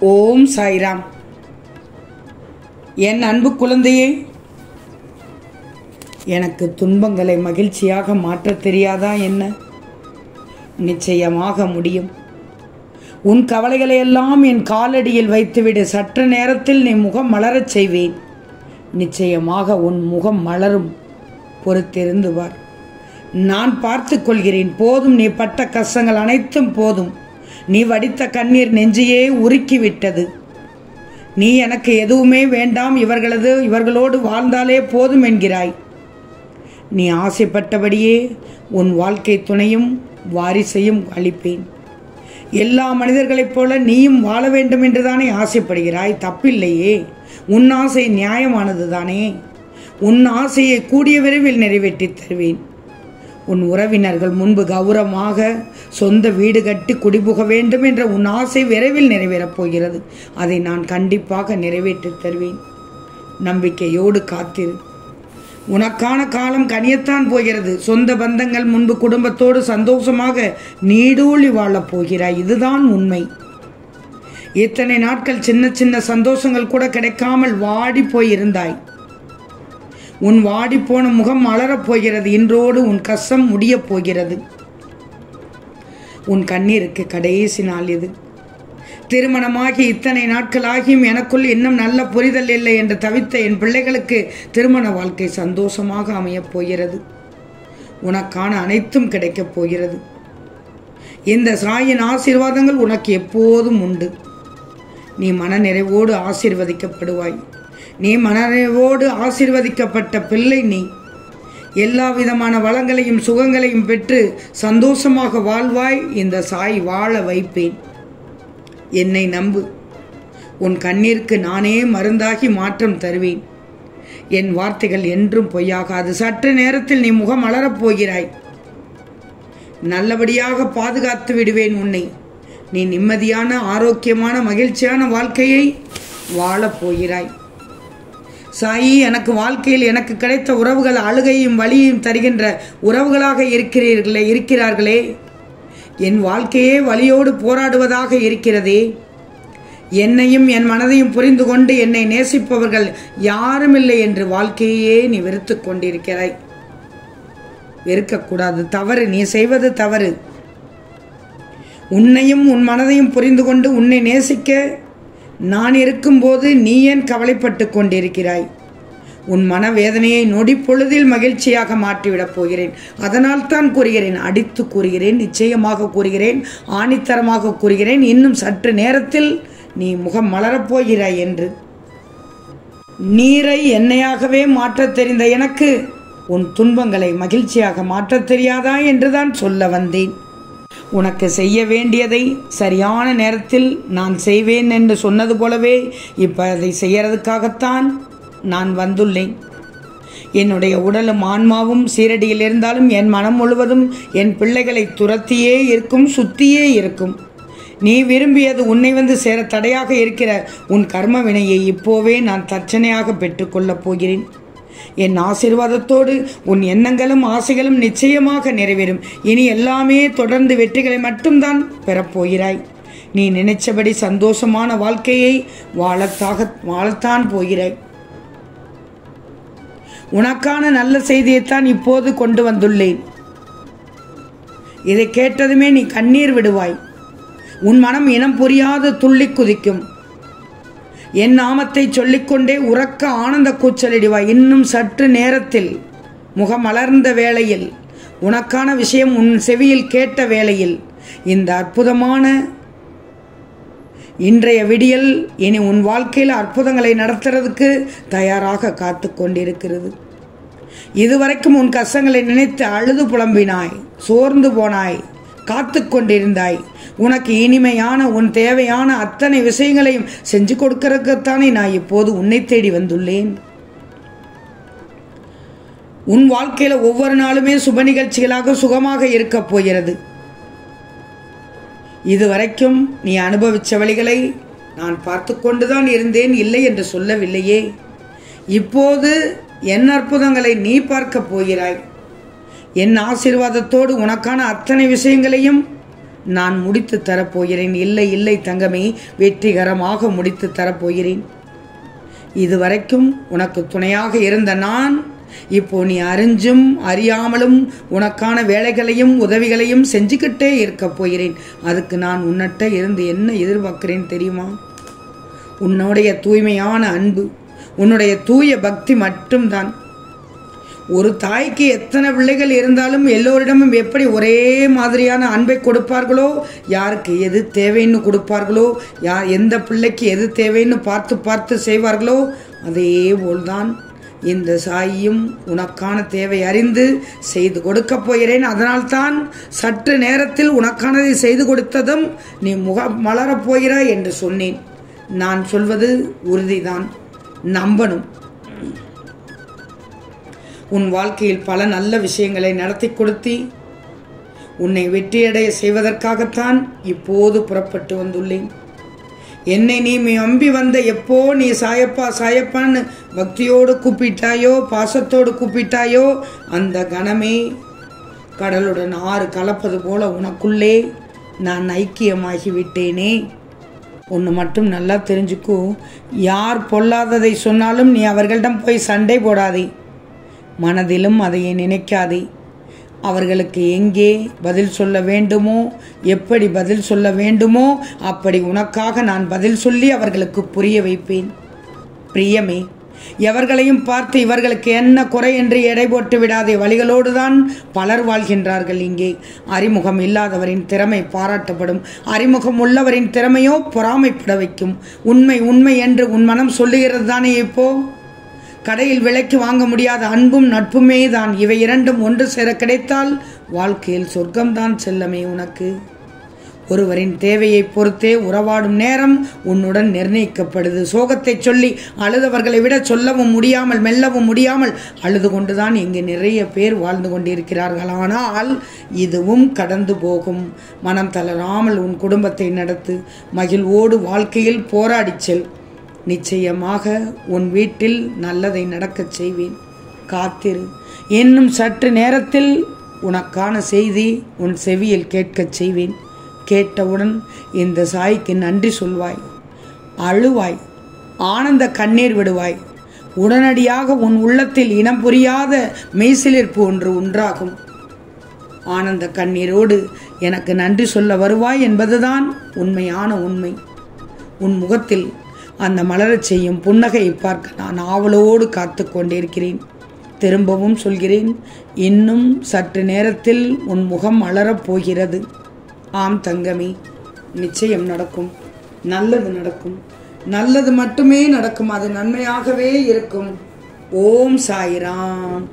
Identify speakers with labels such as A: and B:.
A: ஓம் சாய்ராம். என் அன்பு குழந்தையே எனக்கு துன்பங்களை மகிழ்ச்சியாக மாற்றத் தெரியாதா என்ன? நிச்சயமாக முடியும். உன் கவலைகளை எல்லாம் என் காலடியில் வைத்துவிடு. சற்று நேரத்தில் நீ முகம் மலரச் செய்வேன். நிச்சயமாக உன் முகம் மலரும். பொறுத்திருந்துவார் நான் பார்த்து கொள்கிறேன். போதும் நீ பட்ட கஷ்டங்கள் அனைத்தும் போதும். நீ வடித்த கண்ணீர் நெஞ்சையே உருக்கிவிட்டது. நீ எனக்கு எதுவுமே வேண்டாம் இவர்களது இவர்களோடு வாழ்ந்தாலே போதும் என்கிறாய். நீ ஆசைப்பட்டபடியே உன் வாழ்க்கை துணையும் வாரிசையும் அளிப்பேன். எல்லா மனிதர்களைப் போல நீயும் வாழ வேண்டும் என்றுதானே ஆசைப்படுகிறாய். தப்பில்லையே உன் ஆசை நியாயமானது தானே உன் ஆசையை கூடிய விரைவில் நிறைவேற்றித் தருவேன். உன் உறவினர்கள் முன்பு கௌரவமாக சொந்த வீடு கட்டி குடிபுக வேண்டும் என்ற உன் ஆசை விரைவில் நிறைவேறப் போகிறது. அதை நான் கண்டிப்பாக நிறைவேற்றித் தருவேன். நம்பிக்கையோடு காத்திரு. உனக்கான காலம் கனியத்தான் போகிறது. சொந்த பந்தங்கள் முன்பு குடும்பத்தோடு சந்தோஷமாக நீடூழி வாழப் போகிறாய். இதுதான் உண்மை. இத்தனை நாட்கள் சின்ன சின்ன சந்தோஷங்கள் கூட கிடைக்காமல் வாடி போயிருந்தாய். உன் வாடிப்போன முகம் மலரப் போகிறது. இன்றோடு உன் கஷ்டம் முடியப் போகிறது. உன் கண்ணீருக்கு கடைசி நாள் இது. திருமணமாகி இத்தனை நாட்களாகியும் எனக்குள் இன்னும் நல்ல புரிதல் இல்லை என்று தவித்த என் பிள்ளைகளுக்கு திருமண வாழ்க்கை சந்தோஷமாக அமையப் போகிறது. உனக்கான அனைத்தும் கிடைக்கப் போகிறது. இந்த சாயின் ஆசீர்வாதங்கள் உனக்கு எப்போதும் உண்டு. நீ மன நிறைவோடு ஆசீர்வதிக்கப்படுவாய். நீ மனநிறைவோடு ஆசீர்வதிக்கப்பட்ட பிள்ளை நீ. எல்லா விதமான வளங்களையும் சுகங்களையும் பெற்று சந்தோஷமாக வாழ்வாய் இந்த சாய் வாழ வைப்பேன். என்னை நம்பு. உன் கண்ணீருக்கு நானே மருந்தாகி மாற்றம் தருவேன். என் வார்த்தைகள் என்றும் பொய்யாகாது. சற்று நேரத்தில் நீ முகம் மலரப் போகிறாய். நல்லபடியாக பாதுகாத்து விடுவேன் உன்னை. நீ நிம்மதியான ஆரோக்கியமான மகிழ்ச்சியான வாழ்க்கையை வாழப் போகிறாய். சாயி எனக்கு வாழ்க்கையில் எனக்கு கிடைத்த உறவுகள் அழுகையும் வலியையும் தருகின்ற உறவுகளாக இருக்கிறீர்களே இருக்கிறார்களே. என் வாழ்க்கையே வழியோடு போராடுவதாக இருக்கிறதே. என்னையும் என் மனதையும் புரிந்து கொண்டு என்னை நேசிப்பவர்கள் யாருமில்லை என்று வாழ்க்கையே நீ வெறுத்து கொண்டிருக்கிறாய். வெறுக்கக்கூடாது தவறு நீ செய்வது தவறு. உன்னையும் உன் மனதையும் புரிந்து கொண்டு உன்னை நேசிக்க நான் இருக்கும்போது நீ ஏன் கவலைப்பட்டு கொண்டிருக்கிறாய்? உன் மனவேதனையை நொடி பொழுதில் மகிழ்ச்சியாக மாற்றிவிடப் போகிறேன். அதனால் தான் கூறுகிறேன் அடித்து கூறுகிறேன் நிச்சயமாக கூறுகிறேன் ஆணித்தரமாக கூறுகிறேன். இன்னும் சற்று நேரத்தில் நீ முகம் மலரப் போகிறாய் என்று. நீரை எண்ணெயாகவே மாற்றத் தெரிந்த எனக்கு உன் துன்பங்களை மகிழ்ச்சியாக மாற்றத் தெரியாதா என்றுதான் சொல்ல வந்தேன். உனக்கு செய்ய வேண்டியதை சரியான நேரத்தில் நான் செய்வேன் என்று சொன்னது போலவே இப்போ அதை செய்யறதுக்காகத்தான் நான் வந்துள்ளேன். என்னுடைய உடலும் ஆன்மாவும் சீரடியில் இருந்தாலும் என் மனம் முழுவதும் என் பிள்ளைகளை துரத்தியே இருக்கும் சுத்தியே இருக்கும். நீ விரும்பியது உன்னை வந்து சேர தடையாக இருக்கிற உன் கர்ம வினையை இப்போவே நான் தர்ச்சனையாக பெற்றுக்கொள்ளப் போகிறேன். என் ஆசிர்வாதத்தோடு உன் எண்ணங்களும் ஆசைகளும் நிச்சயமாக நிறைவேறும். இனி எல்லாமே தொடர்ந்து வெற்றிகளை மட்டும்தான் பெறப்போகிறாய். நீ நினைச்சபடி சந்தோஷமான வாழ்க்கையை வாழத்தாக வாழத்தான் போகிறாய். உனக்கான நல்ல செய்தியைத்தான் இப்போது கொண்டு வந்துள்ளேன். இதை கேட்டதுமே நீ கண்ணீர் விடுவாய். உன் மனம் இனம் புரியாத துள்ளி குதிக்கும். என் நாமத்தை சொல்லிக்கொண்டே உறக்க ஆனந்த கூச்சலிடுவாய் இன்னும் சற்று நேரத்தில் முகமலர்ந்த வேளையில் உனக்கான விஷயம் உன் செவியில் கேட்ட வேளையில் இந்த அற்புதமான இன்றைய விடியல் இனி உன் வாழ்க்கையில் அற்புதங்களை நடத்துறதுக்கு தயாராக காத்து கொண்டிருக்கிறது. இதுவரைக்கும் உன் கஷ்டங்களை நினைத்து அழுது புலம்பினாய் சோர்ந்து போனாய். காத்து கொண்டிருந்தாய் உனக்கு இனிமையான உன் தேவையான அத்தனை விஷயங்களையும் செஞ்சு கொடுக்கறதுக்குத்தானே நான் இப்போது உன்னை தேடி வந்துள்ளேன். உன் வாழ்க்கையில ஒவ்வொரு நாளுமே சுப நிகழ்ச்சிகளாக சுகமாக இருக்கப் போகிறது. இதுவரைக்கும் நீ அனுபவித்த வழிகளை நான் பார்த்து கொண்டுதான் இருந்தேன் இல்லை என்று சொல்லவில்லையே. இப்போது என் அற்புதங்களை நீ பார்க்கப் போகிறாய். என் ஆசீர்வாதத்தோடு உனக்கான அத்தனை விஷயங்களையும் நான் முடித்து தரப்போகிறேன். இல்லை இல்லை தங்கமே வெற்றிகரமாக முடித்து தரப்போகிறேன். இதுவரைக்கும் உனக்கு துணையாக இருந்த நான் இப்போ நீ அறிஞ்சும் அறியாமலும் உனக்கான வேலைகளையும் உதவிகளையும் செஞ்சுக்கிட்டே இருக்க போகிறேன். அதுக்கு நான் உன்னிட்ட இருந்து என்ன எதிர்பார்க்கிறேன் தெரியுமா? உன்னுடைய தூய்மையான அன்பு உன்னுடைய தூய பக்தி மட்டும்தான். ஒரு தாய்க்கு எத்தனை பிள்ளைகள் இருந்தாலும் எல்லோரிடமும் எப்படி ஒரே மாதிரியான அன்பை கொடுப்பார்களோ யாருக்கு எது தேவைன்னு கொடுப்பார்களோ யார் எந்த பிள்ளைக்கு எது தேவைன்னு பார்த்து பார்த்து செய்வார்களோ அதே போல்தான் இந்த சாயியும் உனக்கான தேவை அறிந்து செய்து கொடுக்கப் போகிறேன். அதனால்தான் சற்று நேரத்தில் உனக்கானதை செய்து கொடுத்ததும் நீ முக மலரப் போகிறாய் என்று சொன்னேன். நான் சொல்வது உறுதிதான். நம்பணும். உன் வாழ்க்கையில் பல நல்ல விஷயங்களை நடத்தி கொடுத்தி உன்னை வெற்றியடைய செய்வதற்காகத்தான் இப்போது புறப்பட்டு வந்துள்ளேன். என்னை நீ நம்பி வந்த எப்போ நீ சாயப்பா சாயப்பான்னு பக்தியோடு கூப்பிட்டாயோ பாசத்தோடு கூப்பிட்டாயோ அந்த கணமே கடலுடன் ஆறு கலப்பது போல உனக்குள்ளே நான் ஐக்கியமாகி விட்டேனே ஒன்று மட்டும் நல்லா தெரிஞ்சுக்கோ யார் பொல்லாததை சொன்னாலும் நீ அவர்களிடம் போய் சண்டை போடாதே. மனதிலும் அதையே நினைக்காதே. அவர்களுக்கு எங்கே பதில் சொல்ல வேண்டுமோ எப்படி பதில் சொல்ல வேண்டுமோ அப்படி உனக்காக நான் பதில் சொல்லி அவர்களுக்கு புரிய வைப்பேன். பிரியமே எவர்களையும் பார்த்து இவர்களுக்கு என்ன குறை என்று எடை போட்டு விடாதே. வழிகளோடு தான் பலர் வாழ்கின்றார்கள் இங்கே. அறிமுகம் இல்லாதவரின் திறமை பாராட்டப்படும். அறிமுகம் உள்ளவரின் திறமையோ பொறாமைப்பட வைக்கும். உண்மை உண்மை என்று உன் மனம் சொல்லுகிறது தானே இப்போ? கடையில் விலைக்கு வாங்க முடியாத அன்பும் நட்புமே தான். இவை இரண்டும் ஒன்று சேர கிடைத்தால் வாழ்க்கையில் சொர்க்கம்தான் செல்லமே உனக்கு. ஒருவரின் தேவையை பொறுத்தே உறவாடும் நேரம் உன்னுடன் நிர்ணயிக்கப்படுது. சோகத்தை சொல்லி அழுதவர்களை விட சொல்லவும் முடியாமல் மெல்லவும் முடியாமல் அழுது கொண்டுதான் இங்கு நிறைய பேர் வாழ்ந்து கொண்டிருக்கிறார்கள். ஆனால் இதுவும் கடந்து போகும். மனம் தளராமல் உன் குடும்பத்தை நடத்து. மகிழ்வோடு வாழ்க்கையில் போராடிச் செல். நிச்சயமாக உன் வீட்டில் நல்லதை நடக்கச் செய்வேன். காத்திரு. இன்னும் சற்று நேரத்தில் உனக்கான செய்தி உன் செவியில் கேட்கச் செய்வேன். கேட்டவுடன் இந்த சாய்க்கு நன்றி சொல்வாய். அழுவாய். ஆனந்த கண்ணீர் விடுவாய். உடனடியாக உன் உள்ளத்தில் இனம் புரியாத மெய்சிலிர்ப்பு ஒன்று உண்டாகும். ஆனந்த கண்ணீரோடு எனக்கு நன்றி சொல்ல வருவாய் என்பதுதான் உண்மையான உண்மை. உன் முகத்தில் அந்த மலரச் செய்யும் புன்னகையை பார்க்க நான் ஆவலோடு காத்து கொண்டிருக்கிறேன். திரும்பவும் சொல்கிறேன் இன்னும் சற்று நேரத்தில் உன் முகம் மலரப் போகிறது. ஆம் தங்கமே நிச்சயம் நடக்கும். நல்லது நடக்கும். நல்லது மட்டுமே நடக்கும். அது நன்மையாகவே இருக்கும். ஓம் சாய்ராம்.